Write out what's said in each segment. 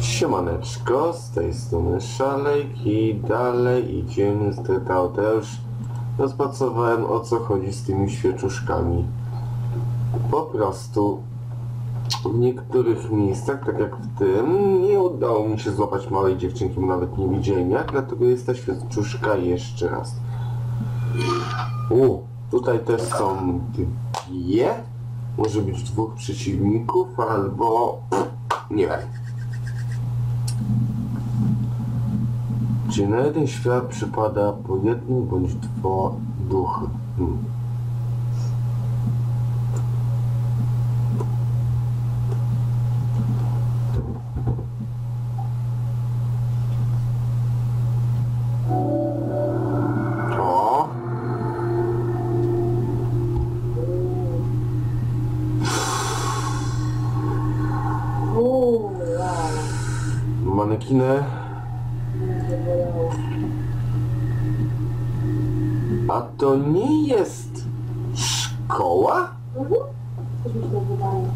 Siemaneczko, z tej strony Szalek i dalej idziemy z Dreadouta. Już rozpracowałem o co chodzi z tymi świeczuszkami. Po prostu w niektórych miejscach, tak jak w tym, nie udało mi się złapać małej dziewczynki, bo nawet nie widziałem jak, dlatego jest ta świeczuszka jeszcze raz. U, tutaj też są dwie, może być dwóch przeciwników, albo nie wiem. Czy na jeden świat przypada po jednym bądź dwa duchy? Manekiny. A to nie jest szkoła? Mhm. Mi się wydaje.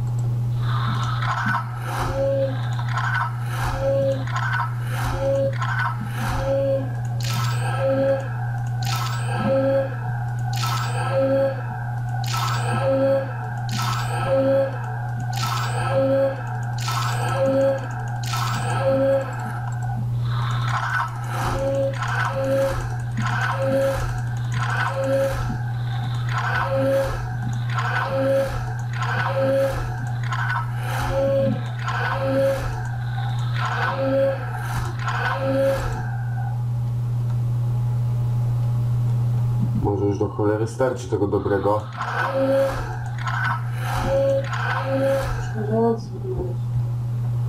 Może już do cholery starczy tego dobrego. Raz wyglądać.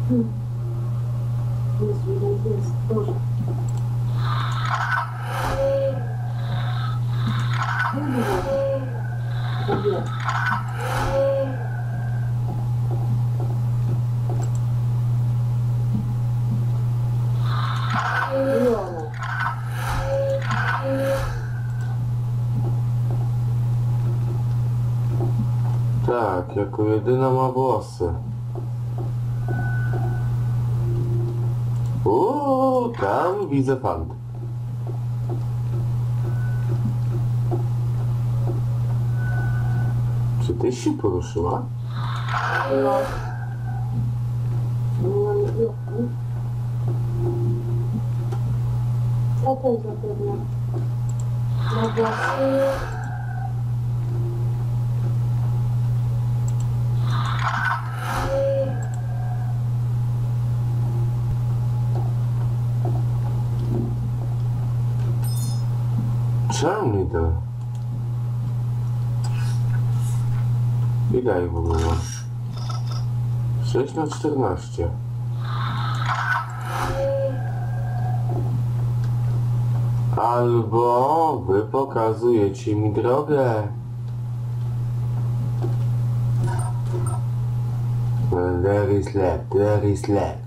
Hmm. Jest, widać, jest. Boże. Dobra. Miło. Tak, jako jedyna ma włosy. Uuu, tam widzę fant. Czy ty się poruszyła? To jest zapewne? Na włosy. To? Ile w ogóle mam? 6 na 14. Albo wy pokazujecie mi drogę. There is left, there is left.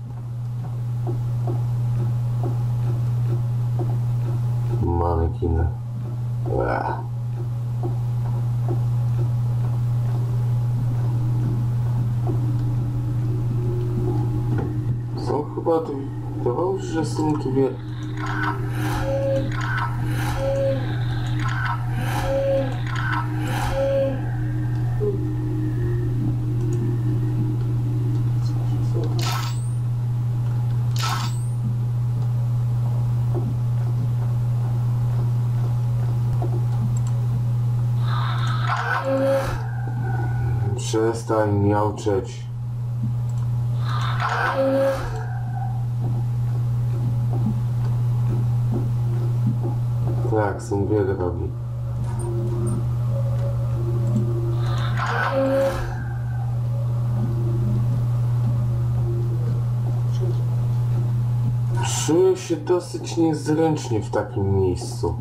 Manekiny. Захватывай. Давай уже снуть тебе. Przestań miauczeć. Tak, są drogi. Czuję się dosyć niezręcznie w takim miejscu.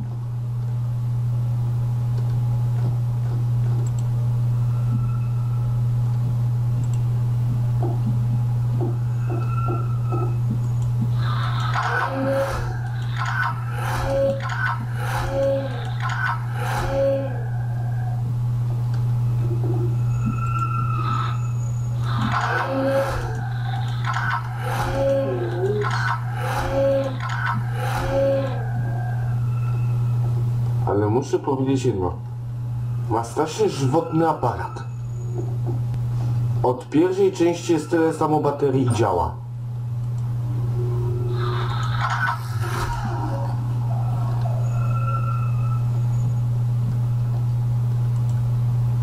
Muszę powiedzieć jedno. Ma strasznie żywotny aparat. Od pierwszej części jest tyle samo baterii i działa.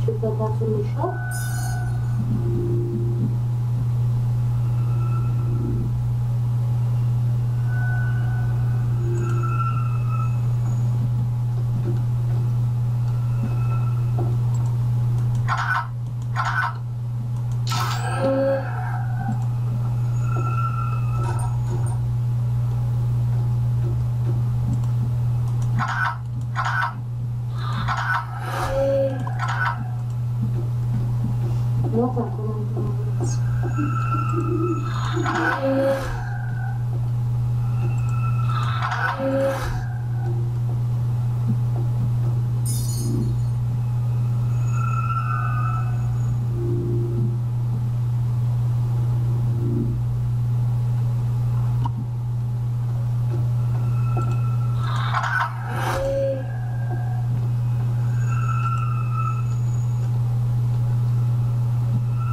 Czy to co muszę? Thank you.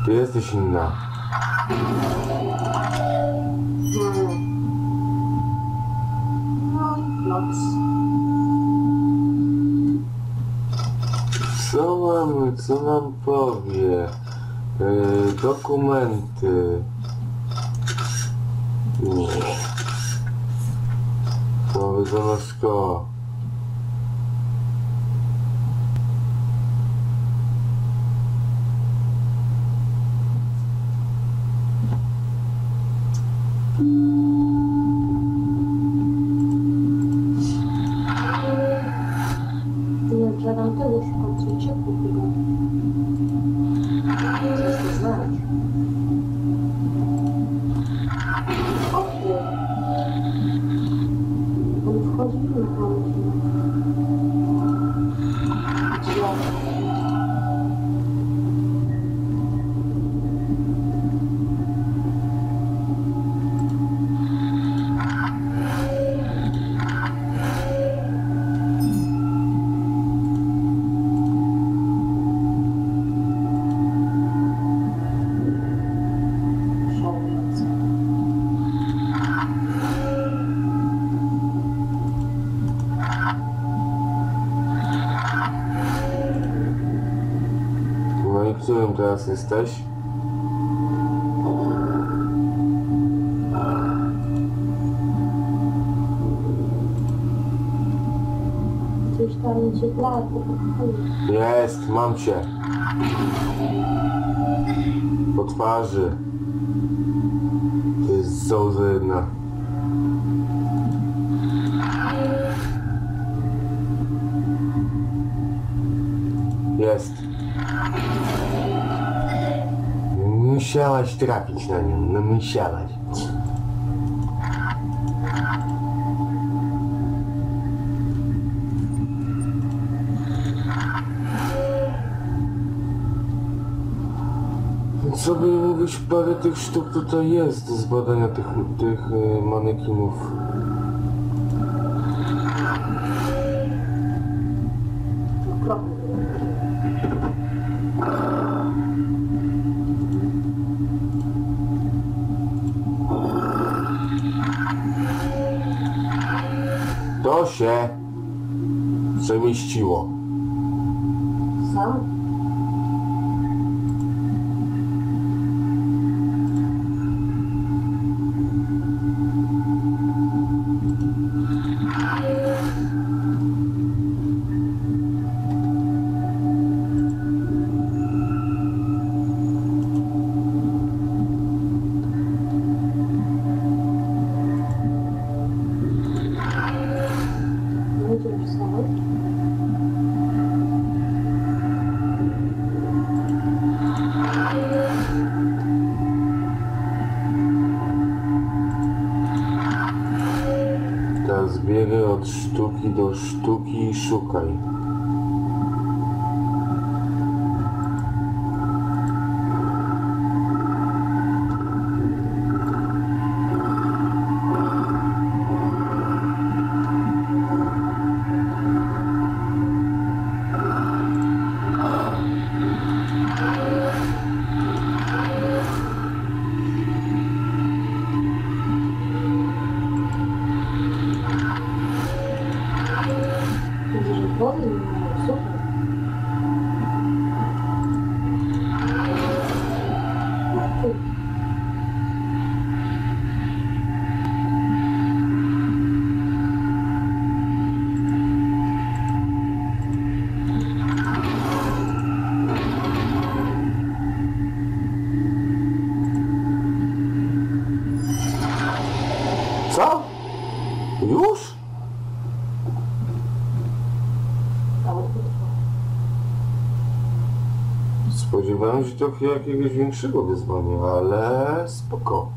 Ty jesteś inna. Co mam, co nam powie? Yy, dokumenty. Nie. Powiedzona szkoła. Nie, Ooh. Teraz jesteś? Coś tam. Jest, mam cię. Po twarzy. To jest zołzydna. Jest. Musiałaś trafić na nią, no musiałaś. Co by mówić, parę tych sztuk tutaj jest z badania tych, tych e, manekinów. Okropne. To się przemieściło. Sam? Teraz biegaj od sztuki do sztuki i szukaj. Spodziewałem się trochę jakiegoś większego wyzwania, ale spoko.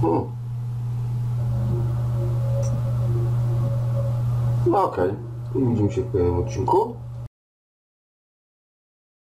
Hmm. No okej, I widzimy się w kolejnym odcinku.